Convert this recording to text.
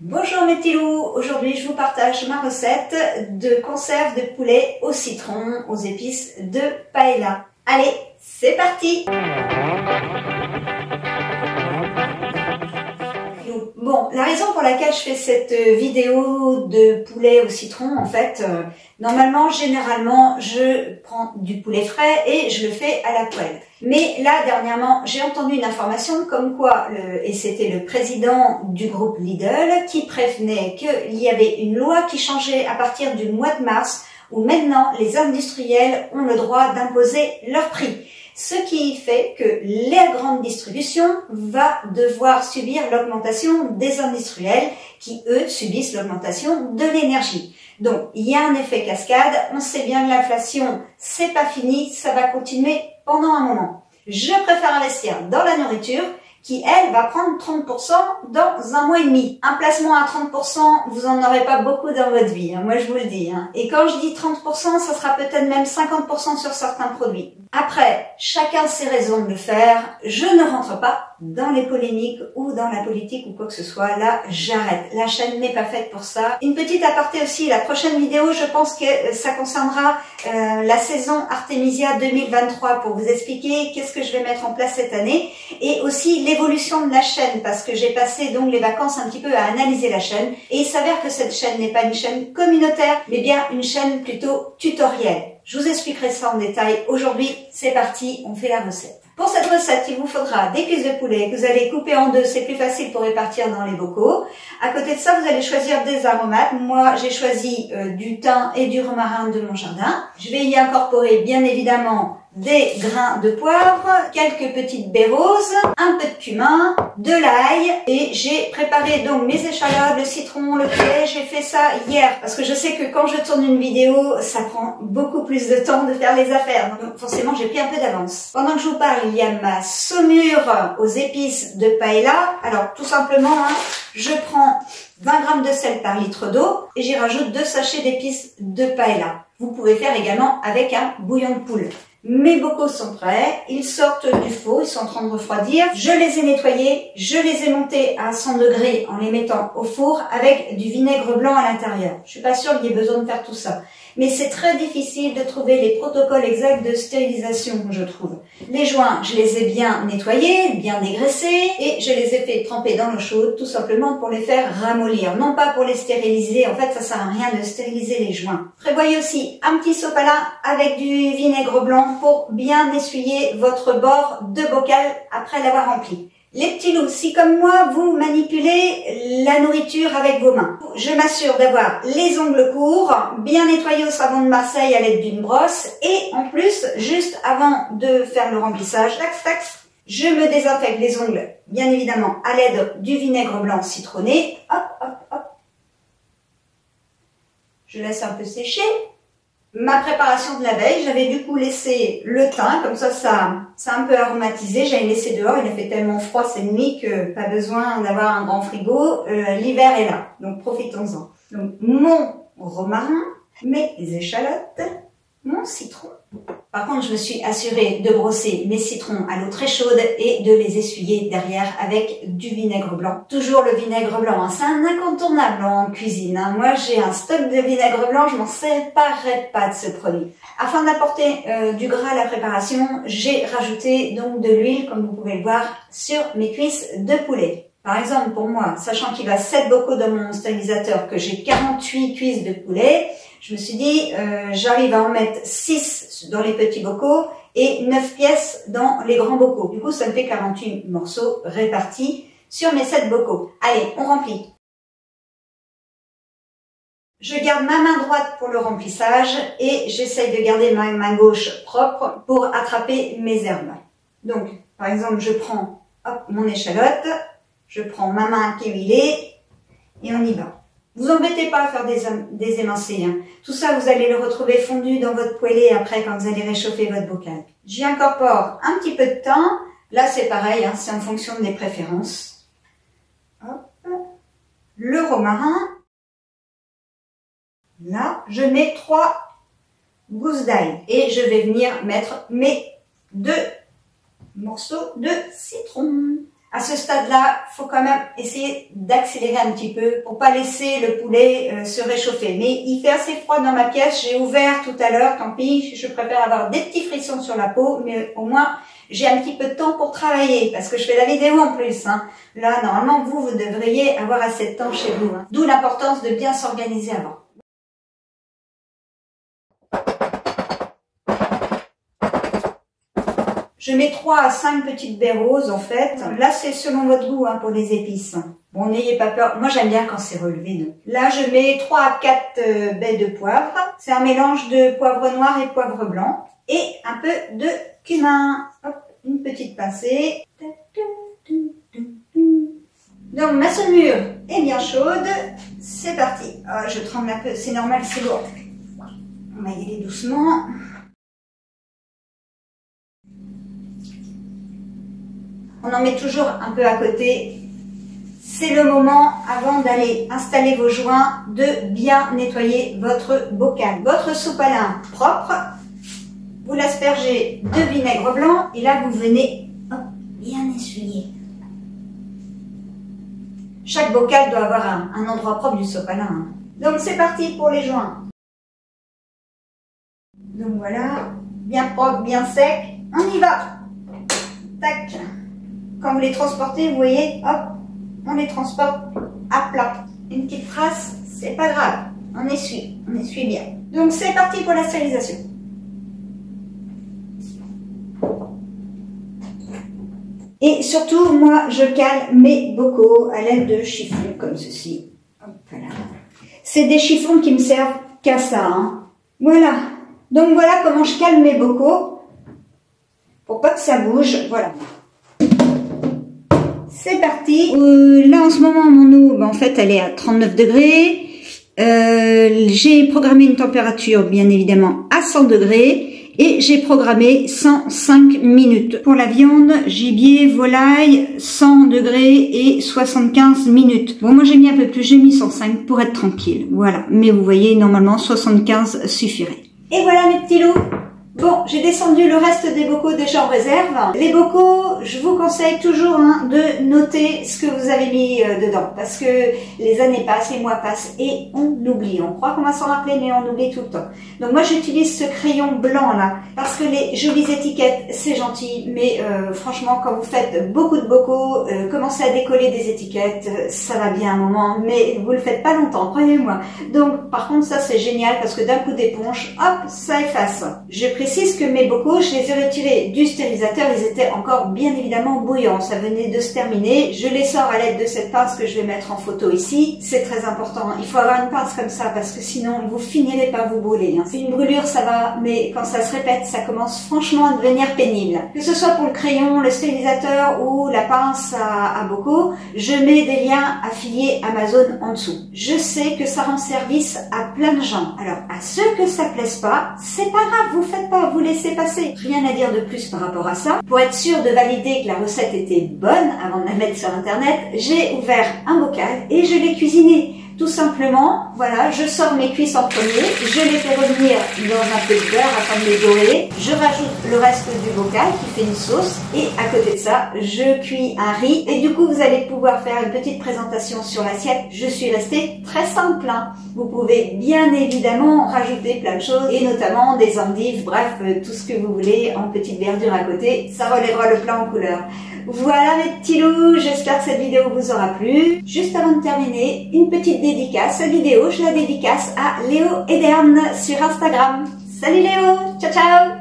Bonjour mes petits loups, aujourd'hui je vous partage ma recette de conserve de poulet au citron, aux épices de paella. Allez, c'est parti Bon, la raison pour laquelle je fais cette euh, vidéo de poulet au citron, en fait, euh, normalement, généralement, je prends du poulet frais et je le fais à la poêle. Mais là, dernièrement, j'ai entendu une information comme quoi, et c'était le président du groupe Lidl qui prévenait qu'il y avait une loi qui changeait à partir du mois de mars où maintenant les industriels ont le droit d'imposer leur prix ce qui fait que la grande distribution va devoir subir l'augmentation des industriels qui, eux, subissent l'augmentation de l'énergie. Donc, il y a un effet cascade. On sait bien que l'inflation, c'est pas fini, ça va continuer pendant un moment. Je préfère investir dans la nourriture qui, elle, va prendre 30% dans un mois et demi. Un placement à 30%, vous en aurez pas beaucoup dans votre vie, hein, moi je vous le dis. Hein. Et quand je dis 30%, ça sera peut-être même 50% sur certains produits. Après, chacun ses raisons de le faire. Je ne rentre pas dans les polémiques ou dans la politique ou quoi que ce soit. Là, j'arrête. La chaîne n'est pas faite pour ça. Une petite aparté aussi, la prochaine vidéo, je pense que ça concernera euh, la saison Artemisia 2023 pour vous expliquer qu'est-ce que je vais mettre en place cette année et aussi l'évolution de la chaîne parce que j'ai passé donc les vacances un petit peu à analyser la chaîne et il s'avère que cette chaîne n'est pas une chaîne communautaire mais bien une chaîne plutôt tutorielle. Je vous expliquerai ça en détail. Aujourd'hui, c'est parti, on fait la recette. Pour cette recette, il vous faudra des cuisses de poulet que vous allez couper en deux, c'est plus facile pour répartir dans les bocaux. À côté de ça, vous allez choisir des aromates. Moi, j'ai choisi euh, du thym et du romarin de mon jardin. Je vais y incorporer bien évidemment des grains de poivre, quelques petites baies roses, un peu de cumin, de l'ail et j'ai préparé donc mes échalotes, le citron, le poulet. J'ai fait ça hier parce que je sais que quand je tourne une vidéo, ça prend beaucoup plus de temps de faire les affaires. Donc forcément, j'ai pris un peu d'avance. Pendant que je vous parle, il y a ma saumure aux épices de paella. Alors tout simplement, hein, je prends 20 g de sel par litre d'eau et j'y rajoute deux sachets d'épices de paella. Vous pouvez faire également avec un bouillon de poule. Mes bocaux sont prêts, ils sortent du four, ils sont en train de refroidir. Je les ai nettoyés, je les ai montés à 100 degrés en les mettant au four avec du vinaigre blanc à l'intérieur. Je suis pas sûre qu'il y ait besoin de faire tout ça mais c'est très difficile de trouver les protocoles exacts de stérilisation, je trouve. Les joints, je les ai bien nettoyés, bien dégraissés, et je les ai fait tremper dans l'eau chaude, tout simplement pour les faire ramollir, non pas pour les stériliser. En fait, ça sert à rien de stériliser les joints. Prévoyez aussi un petit sopalin avec du vinaigre blanc pour bien essuyer votre bord de bocal après l'avoir rempli. Les petits loups, si comme moi, vous manipulez la nourriture avec vos mains, je m'assure d'avoir les ongles courts, bien nettoyés au savon de Marseille à l'aide d'une brosse, et en plus, juste avant de faire le remplissage, tac, tac, je me désinfecte les ongles, bien évidemment, à l'aide du vinaigre blanc citronné. Hop, hop, hop. Je laisse un peu sécher ma préparation de la veille, j'avais du coup laissé le thym, comme ça, ça, ça un peu aromatisé. J'avais laissé dehors, il a fait tellement froid cette nuit que pas besoin d'avoir un grand frigo. Euh, l'hiver est là, donc profitons-en. Donc mon romarin, mes échalotes, mon citron. Par contre, je me suis assurée de brosser mes citrons à l'eau très chaude et de les essuyer derrière avec du vinaigre blanc. Toujours le vinaigre blanc, hein. c'est un incontournable en cuisine. Hein. Moi, j'ai un stock de vinaigre blanc, je m'en séparerai pas de ce produit. Afin d'apporter euh, du gras à la préparation, j'ai rajouté donc de l'huile, comme vous pouvez le voir, sur mes cuisses de poulet. Par exemple, pour moi, sachant qu'il va 7 bocaux dans mon stabilisateur, que j'ai 48 cuisses de poulet, je me suis dit, euh, j'arrive à en mettre 6 dans les petits bocaux et 9 pièces dans les grands bocaux. Du coup, ça me fait 48 morceaux répartis sur mes 7 bocaux. Allez, on remplit. Je garde ma main droite pour le remplissage et j'essaye de garder ma main gauche propre pour attraper mes herbes. Donc, par exemple, je prends mon échalote, je prends ma main qui est huilée et on y va. Vous embêtez pas à faire des, des émincés. Hein. Tout ça, vous allez le retrouver fondu dans votre poêlée après quand vous allez réchauffer votre bocal. J'y incorpore un petit peu de temps. Là, c'est pareil, hein, c'est en fonction des préférences. Le romarin. Là, je mets trois gousses d'ail. Et je vais venir mettre mes deux morceaux de citron. À ce stade-là, faut quand même essayer d'accélérer un petit peu pour pas laisser le poulet euh, se réchauffer. Mais il fait assez froid dans ma pièce. J'ai ouvert tout à l'heure, tant pis. Je préfère avoir des petits frissons sur la peau, mais au moins j'ai un petit peu de temps pour travailler parce que je fais la vidéo en plus. Hein. Là, normalement, vous, vous devriez avoir assez de temps chez vous. Hein. D'où l'importance de bien s'organiser avant. Je mets 3 à 5 petites baies roses en fait. Là c'est selon votre goût hein, pour les épices. Bon n'ayez pas peur, moi j'aime bien quand c'est relevé. Là je mets 3 à 4 euh, baies de poivre. C'est un mélange de poivre noir et poivre blanc. Et un peu de cumin. Hop, une petite pincée. Donc ma saumure est bien chaude. C'est parti. Oh, je tremble un peu, c'est normal, c'est lourd. On va y aller doucement. On en met toujours un peu à côté. C'est le moment, avant d'aller installer vos joints, de bien nettoyer votre bocal. Votre soupe à propre, vous l'aspergez de vinaigre blanc et là vous venez bien essuyer. Chaque bocal doit avoir un, endroit propre du sopalin. Hein. Donc c'est parti pour les joints. Donc voilà, bien propre, bien sec. On y va. Tac. Quand vous les transportez, vous voyez, hop, on les transporte à plat. Une petite trace, c'est pas grave. On essuie, on essuie bien. Donc c'est parti pour la stérilisation. Et surtout, moi, je cale mes bocaux à l'aide de chiffons comme ceci. C'est des chiffons qui me servent qu'à ça. Hein. Voilà. Donc voilà comment je cale mes bocaux. Pour pas que ça bouge. Voilà. C'est parti. Euh, là, en ce moment, mon eau, ben, en fait, elle est à 39 degrés. Euh, j'ai programmé une température, bien évidemment, à 100 degrés. Et j'ai programmé 105 minutes. Pour la viande, gibier, volaille, 100 degrés et 75 minutes. Bon, moi j'ai mis un peu plus, j'ai mis 105 pour être tranquille. Voilà. Mais vous voyez, normalement, 75 suffirait. Et voilà mes petits loups Bon, j'ai descendu le reste des bocaux déjà en réserve. Les bocaux, je vous conseille toujours hein, de noter ce que vous avez mis euh, dedans parce que les années passent, les mois passent et on oublie. On croit qu'on va s'en rappeler mais on oublie tout le temps. Donc moi j'utilise ce crayon blanc là parce que les jolies étiquettes c'est gentil mais euh, franchement quand vous faites beaucoup de bocaux, euh, commencez à décoller des étiquettes, ça va bien un moment mais vous le faites pas longtemps, croyez-moi. Donc par contre ça c'est génial parce que d'un coup d'éponge, hop, ça efface. Précise que mes bocaux, je les ai retirés du stérilisateur, ils étaient encore bien évidemment bouillants, ça venait de se terminer. Je les sors à l'aide de cette pince que je vais mettre en photo ici, c'est très important. Il faut avoir une pince comme ça parce que sinon vous finirez par vous brûler. Hein. Une brûlure, ça va, mais quand ça se répète, ça commence franchement à devenir pénible. Que ce soit pour le crayon, le stérilisateur ou la pince à, à bocaux, je mets des liens affiliés Amazon en dessous. Je sais que ça rend service à plein de gens. Alors à ceux que ça plaise pas, c'est pas grave, vous faites pas vous laisser passer? Rien à dire de plus par rapport à ça. Pour être sûr de valider que la recette était bonne avant de la mettre sur internet, j'ai ouvert un bocal et je l'ai cuisiné. Tout simplement, voilà, je sors mes cuisses en premier, je les fais revenir dans un peu de beurre afin de les dorer, je rajoute le reste du bocal qui fait une sauce et à côté de ça, je cuis un riz et du coup vous allez pouvoir faire une petite présentation sur l'assiette. Je suis restée très simple. Hein. Vous pouvez bien évidemment rajouter plein de choses et notamment des endives, bref, euh, tout ce que vous voulez en petite verdure à côté, ça relèvera le plat en couleur. Voilà mes petits loups, j'espère que cette vidéo vous aura plu. Juste avant de terminer, une petite dédicace. Cette vidéo, je la dédicace à Léo Ederne sur Instagram. Salut Léo, ciao ciao